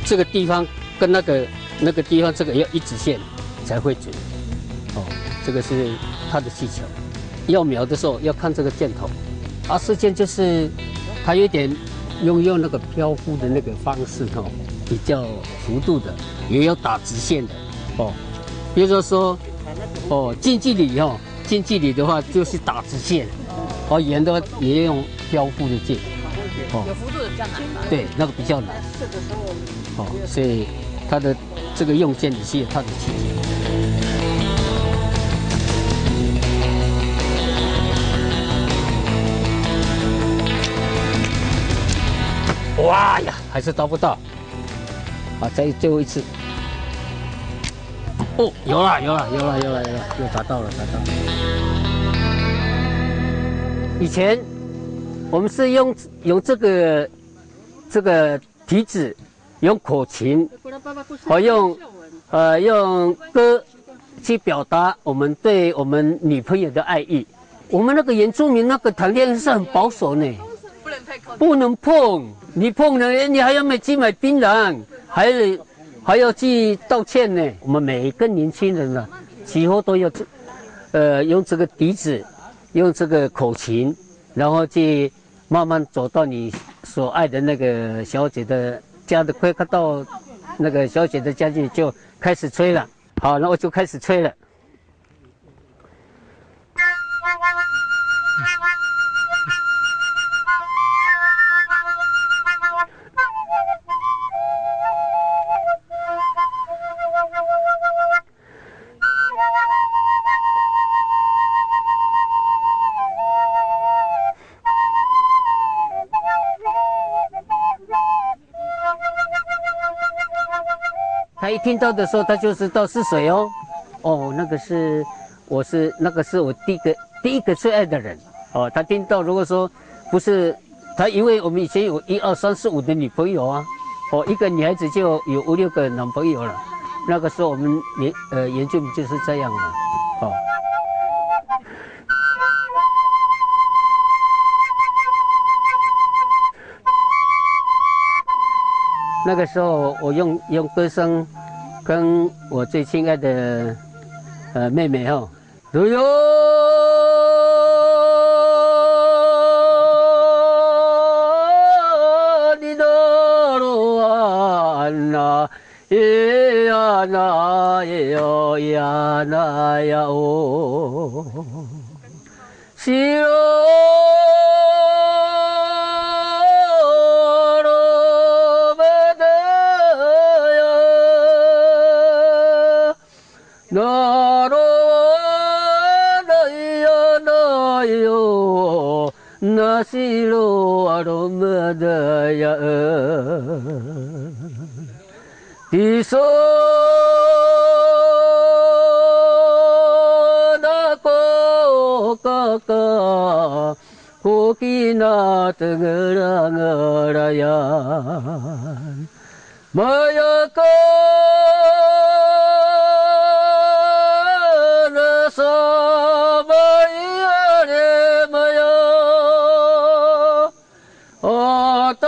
这个地方跟那个那个地方这个要一直线才会准。哦，这个是它的技巧。要瞄的时候要看这个箭头。啊，射箭就是它有点。用用那个漂浮的那个方式哈，比较幅度的，也有打直线的哦。比如说说，哦，近距离哦，近距离的话就是打直线，哦，远的也用漂浮的箭。哦，有幅度的比较难吗？对，那个比较难。哦，所以它的这个用箭也是有它的技巧。哇呀，还是招不到！啊，再最后一次。哦，有了，有了，有了，有了，有了，又找到了，找到了。以前我们是用用这个这个笛子，用口琴，和用呃用歌去表达我们对我们女朋友的爱意。我们那个原住民那个谈恋爱是很保守呢，不能碰。你碰了，你还要买去买槟榔，还还要去道歉呢。我们每一个年轻人呢，几乎都要这，呃，用这个笛子，用这个口琴，然后去慢慢走到你所爱的那个小姐的家的，快快到那个小姐的家去，就开始吹了。好，那我就开始吹了。听到的时候，他就知道是谁哦。哦，那个是，我是那个是我第一个第一个最爱的人。哦，他听到如果说不是他，因为我们以前有一二三四五的女朋友啊。哦，一个女孩子就有五六个男朋友了。那个时候我们研呃研究就是这样的。哦。那个时候，我用用歌声跟我最亲爱的呃妹妹哈，如哟，你的路啊那呀那呀呀那呀哦，西罗。ならないやないよ。なしろあろまだやいそなこかかこきなつぐらぐらや。まやかそばいあれむよ。おと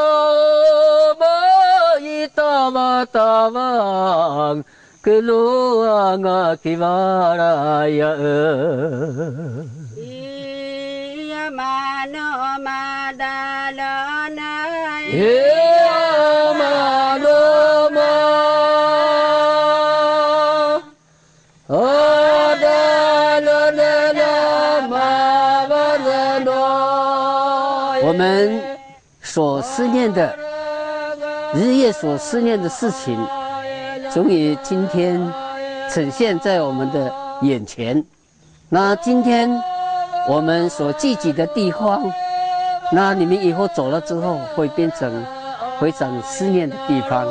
ばいたまたまん。くろあがきわらや。いやまのま所思念的日夜所思念的事情，终于今天呈现在我们的眼前。那今天我们所聚集的地方，那你们以后走了之后，会变成非常思念的地方。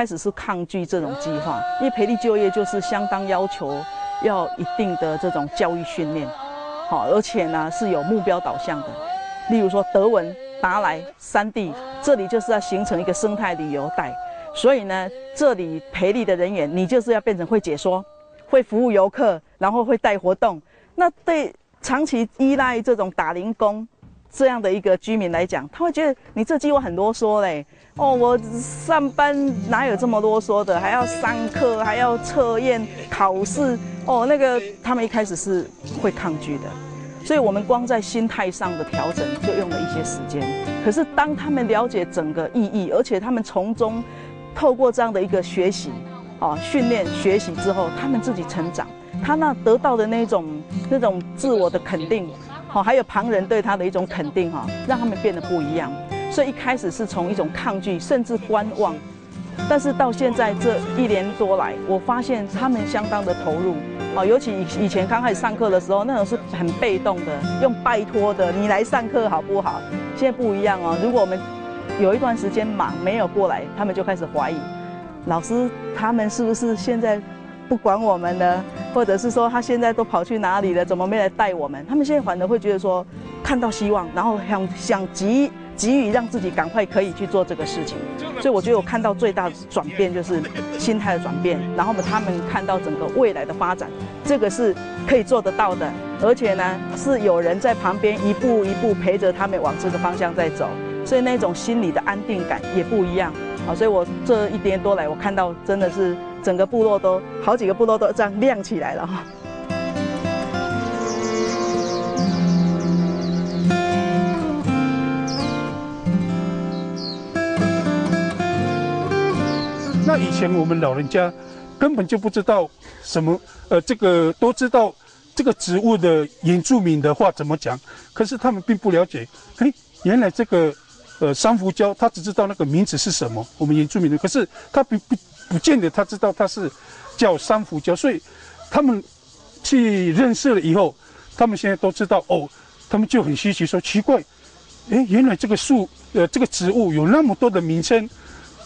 开始是抗拒这种计划，因为培力就业就是相当要求要一定的这种教育训练，好，而且呢是有目标导向的。例如说德文、达莱、三地，这里就是要形成一个生态旅游带，所以呢，这里培力的人员，你就是要变成会解说、会服务游客，然后会带活动。那对长期依赖这种打零工这样的一个居民来讲，他会觉得你这计划很啰嗦嘞。哦，我上班哪有这么啰嗦的？还要上课，还要测验、考试。哦，那个他们一开始是会抗拒的。所以，我们光在心态上的调整就用了一些时间。可是，当他们了解整个意义，而且他们从中透过这样的一个学习、哦训练、学习之后，他们自己成长，他那得到的那种那种自我的肯定，好，还有旁人对他的一种肯定，哈，让他们变得不一样。所以一开始是从一种抗拒，甚至观望，但是到现在这一年多来，我发现他们相当的投入。啊，尤其以以前刚开始上课的时候，那种是很被动的，用拜托的，你来上课好不好？现在不一样哦。如果我们有一段时间忙没有过来，他们就开始怀疑老师，他们是不是现在不管我们了，或者是说他现在都跑去哪里了？怎么没来带我们？他们现在反而会觉得说看到希望，然后想想急。急于让自己赶快可以去做这个事情，所以我觉得我看到最大的转变就是心态的转变，然后呢，他们看到整个未来的发展，这个是可以做得到的，而且呢，是有人在旁边一步一步陪着他们往这个方向在走，所以那种心理的安定感也不一样啊。所以我这一年多来，我看到真的是整个部落都好几个部落都这样亮起来了哈。那以前我们老人家根本就不知道什么，呃，这个都知道这个植物的原住民的话怎么讲，可是他们并不了解。哎，原来这个呃珊瑚礁，他只知道那个名字是什么，我们原住民的，可是他不不不见得他知道它是叫珊瑚礁，所以他们去认识了以后，他们现在都知道哦，他们就很稀奇说奇怪，哎，原来这个树呃这个植物有那么多的名称。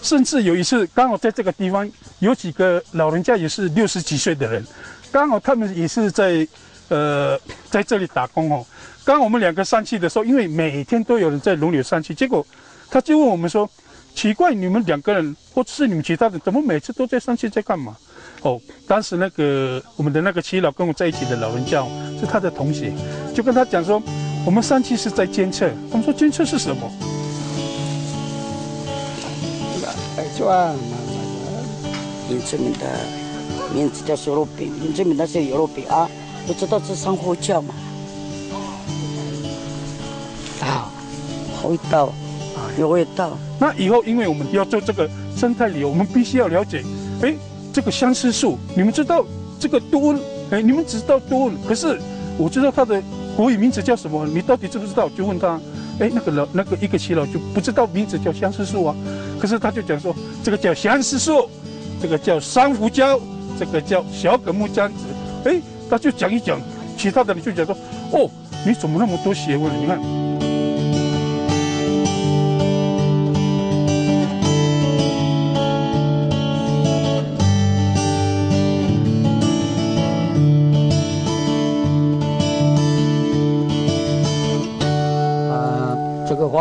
甚至有一次，刚好在这个地方有几个老人家，也是六十几岁的人，刚好他们也是在，呃，在这里打工哦。刚我们两个上去的时候，因为每天都有人在轮流上去，结果他就问我们说：“奇怪，你们两个人或者是你们其他人，怎么每次都在上去在干嘛？”哦，当时那个我们的那个七老跟我在一起的老人家是他的同学，就跟他讲说：“我们上去是在监测。”我们说：“监测是什么？”说啊，原住民的名字叫苏鲁比，原住民那是尤鲁比啊，不知道是珊瑚礁吗？啊，味道啊，有味道。那以后，因为我们要做这个生态旅游，我们必须要了解，哎，这个相思树，你们知道这个多恩？哎，你们知道多恩，可是我知道它的国语名字叫什么？你到底知不知道？就问他。哎，那个老那个一个耆老就不知道名字叫相思树啊，可是他就讲说这个叫相思树，这个叫珊瑚礁，这个叫小梗木姜子。哎，他就讲一讲，其他的人就讲说，哦，你怎么那么多学问？你看。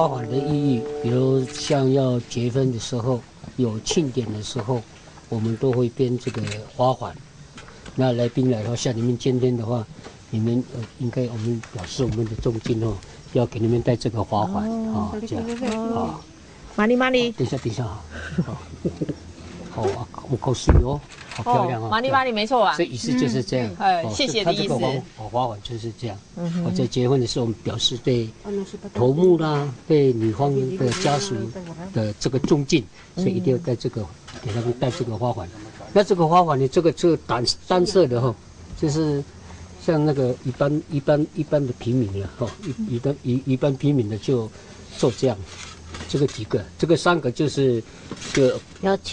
花环的意义，比如像要结婚的时候，有庆典的时候，我们都会编这个花环。那来宾来的话，像你们今天的话，你们呃应该我们表示我们的重金哦，要给你们戴这个花环啊，这样啊。玛丽玛丽，等一下等一下哈。好啊，我告诉你哦，好漂亮哦！玛丽玛丽没错啊，这意思就是这样。哎，谢谢的意思。花花环就是这样。我在结婚的时候，我们表示对头目啦，对女方的家属的这个尊敬，所以一定要戴这个，给他们戴这个花环。那这个花环呢，这个这个单单色的哈，就是像那个一般一般一般的平民了哈，一一般一一般平民的就做这样，这个几个，这个三个就是就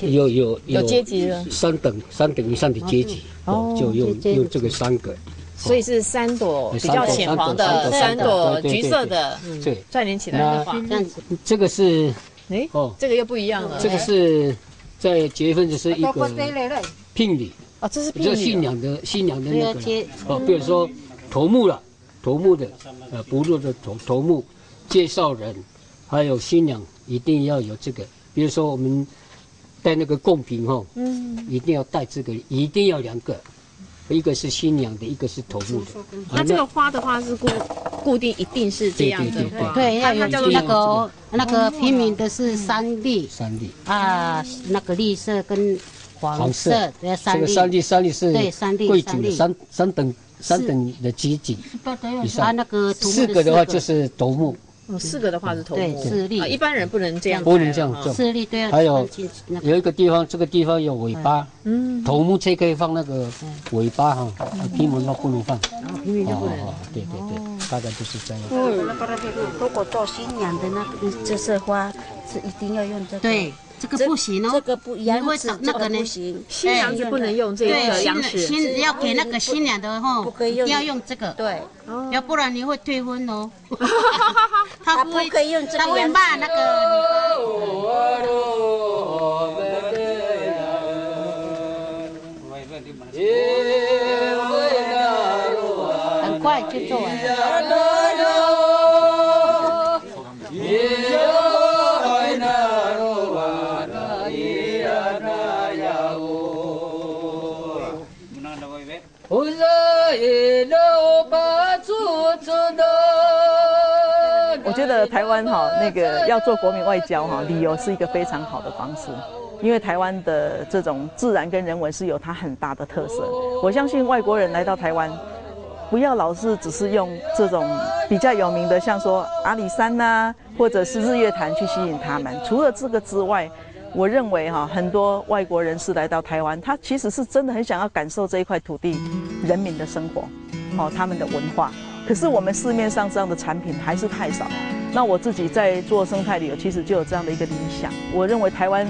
有有有阶级了。三等三等以上的阶级哦，就用用这个三个。所以是三朵比较浅黄的，三朵橘色的，对，串联起来的话，这样子，这个是，哎，哦，这个又不一样了。这个是在结婚就是一个聘礼，哦，这是这新娘的新娘的那个，哦，比如说头目了，头目的，呃，部落的头头目，介绍人，还有新娘一定要有这个，比如说我们带那个贡品哈，嗯，一定要带这个，一定要两个。一个是新娘的，一个是头目的。那这个花的话是固固定，一定是这样的花。对，要有那个那个平民的是三粒。三粒。啊，那个绿色跟黄色的三粒。这个三粒，三粒是对三粒贵族的三三等三等的阶级以上。啊，那个四个的话就是头目。四个的话是头目，四粒，一般人不能这样，不能这样做。四粒对还有有一个地方，这个地方有尾巴，嗯，头目才可以放那个尾巴哈，平民话不能放。平民就不能。对对对，大概就是这样。嗯，如果做新娘的那个这色花是一定要用这个。对。这个不行哦，这个不杨子那个不行，新娘子不能用这个杨子，新要给那个新娘的哈，要用这个，对，要不然你会退婚哦。(laughs) 他不可以用这个，他会骂那个。很快就做完。我觉得台湾哈那个要做国民外交哈，旅游是一个非常好的方式，因为台湾的这种自然跟人文是有它很大的特色。我相信外国人来到台湾，不要老是只是用这种比较有名的，像说阿里山呐，或者是日月潭去吸引他们。除了这个之外，我认为哈很多外国人士来到台湾，他其实是真的很想要感受这一块土地人民的生活，哦他们的文化。可是我们市面上这样的产品还是太少。那我自己在做生态旅游，其实就有这样的一个理想。我认为台湾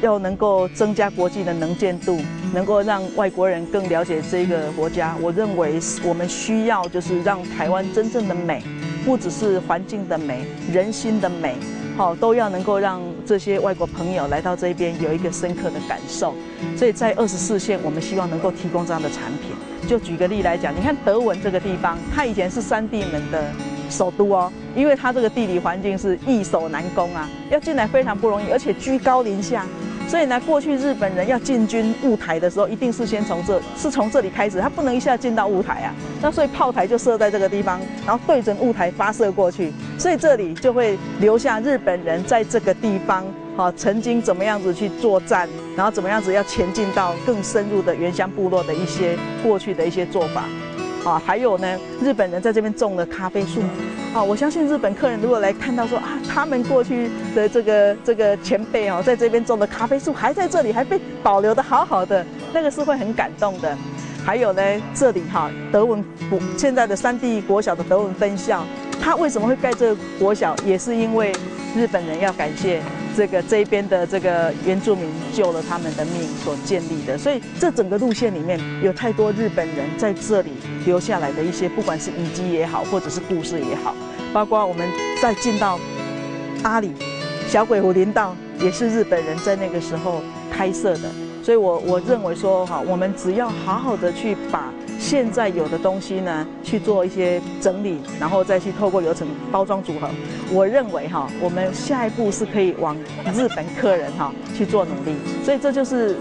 要能够增加国际的能见度，能够让外国人更了解这个国家。我认为我们需要就是让台湾真正的美，不只是环境的美，人心的美。好，都要能够让这些外国朋友来到这边有一个深刻的感受，所以在二十四线，我们希望能够提供这样的产品。就举个例来讲，你看德文这个地方，它以前是三地门的首都哦，因为它这个地理环境是易守难攻啊，要进来非常不容易，而且居高临下。所以呢，过去日本人要进军雾台的时候，一定是先从这，是从这里开始，他不能一下进到雾台啊。那所以炮台就设在这个地方，然后对准雾台发射过去，所以这里就会留下日本人在这个地方，哈，曾经怎么样子去作战，然后怎么样子要前进到更深入的原乡部落的一些过去的一些做法。啊，还有呢，日本人在这边种了咖啡树，啊，我相信日本客人如果来看到说啊，他们过去的这个这个前辈哦，在这边种的咖啡树还在这里，还被保留的好好的，那个是会很感动的。还有呢，这里哈，德文国现在的三地国小的德文分校，他为什么会盖这个国小，也是因为日本人要感谢。这个这边的这个原住民救了他们的命所建立的，所以这整个路线里面有太多日本人在这里留下来的一些，不管是遗迹也好，或者是故事也好，包括我们再进到阿里小鬼湖林道，也是日本人在那个时候开设的。所以我我认为说哈，我们只要好好的去把。现在有的东西呢，去做一些整理，然后再去透过流程包装组合。我认为哈，我们下一步是可以往日本客人哈去做努力。所以这就是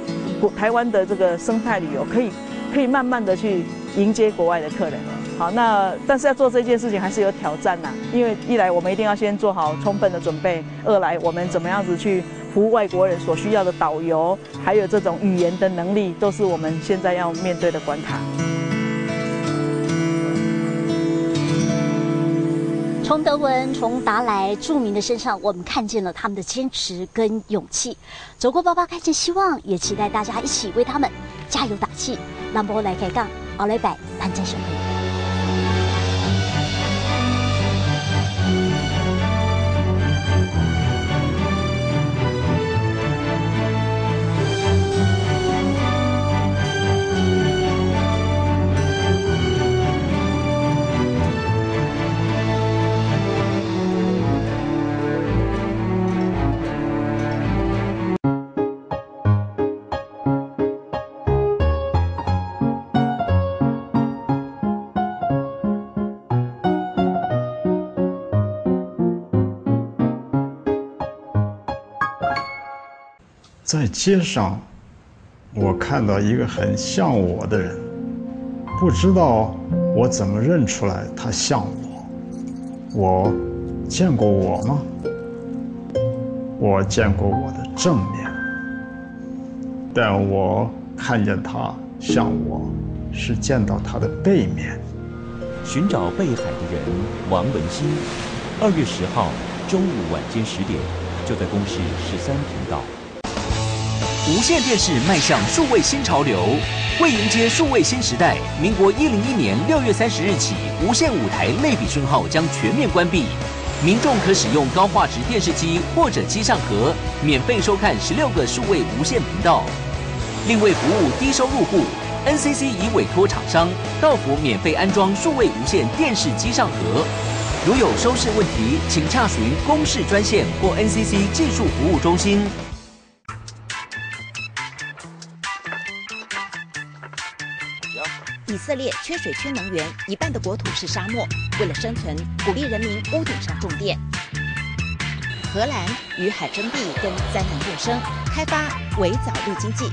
台湾的这个生态旅游，可以可以慢慢的去迎接国外的客人。好，那但是要做这件事情还是有挑战呐，因为一来我们一定要先做好充分的准备，二来我们怎么样子去服务外国人所需要的导游，还有这种语言的能力，都是我们现在要面对的关卡。从德文、从达莱著名的身上，我们看见了他们的坚持跟勇气。走过八八，看见希望，也期待大家一起为他们加油打气。兰博来开杠，奥莱百，潘家雄。在街上，我看到一个很像我的人，不知道我怎么认出来他像我。我见过我吗？我见过我的正面，但我看见他像我，是见到他的背面。寻找被海的人，王文新。二月十号中午晚间十点，就在公视十三频道。无线电视迈向数位新潮流，为迎接数位新时代，民国一零一年六月三十日起，无线舞台类比讯号将全面关闭，民众可使用高画质电视机或者机上盒，免费收看十六个数位无线频道。另为服务低收入户，NCC 已委托厂商到府免费安装数位无线电视机上盒。如有收视问题，请洽询公视专线或 NCC 技术服务中心。色列缺水、缺能源，一半的国土是沙漠。为了生存，鼓励人民屋顶上种电。荷兰与海争地跟灾难共生，开发围藻绿经济。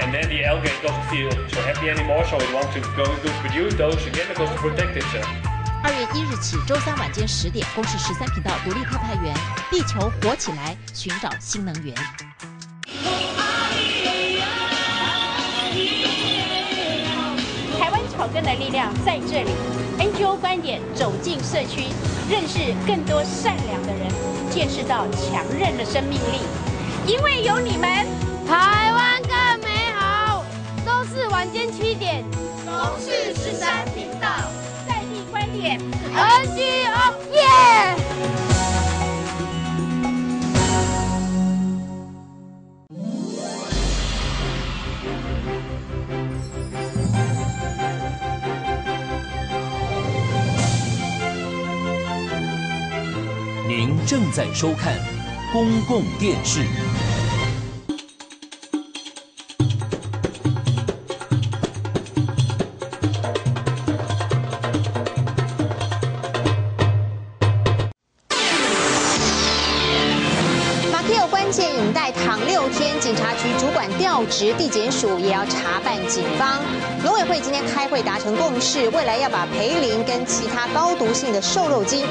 And then the algae doesn't feel so happy anymore, so it wants to go to produce those chemicals to protect itself. 二月一日起，周三晚间十点，公视十三频道独立特派员《地球火起来》寻找新能源。草根的力量在这里，NGO 观点走进社区，认识更多善良的人，见识到强韧的生命力。因为有你们，台湾更美好。周四晚间七点，中视十三频道在地观点，NGO 耶！正在收看公共电视。马奎尔关键引带躺六天，警察局主管调职，地检署也要查办警方。农委会今天开会达成共识，未来要把培林跟其他高毒性的瘦肉精。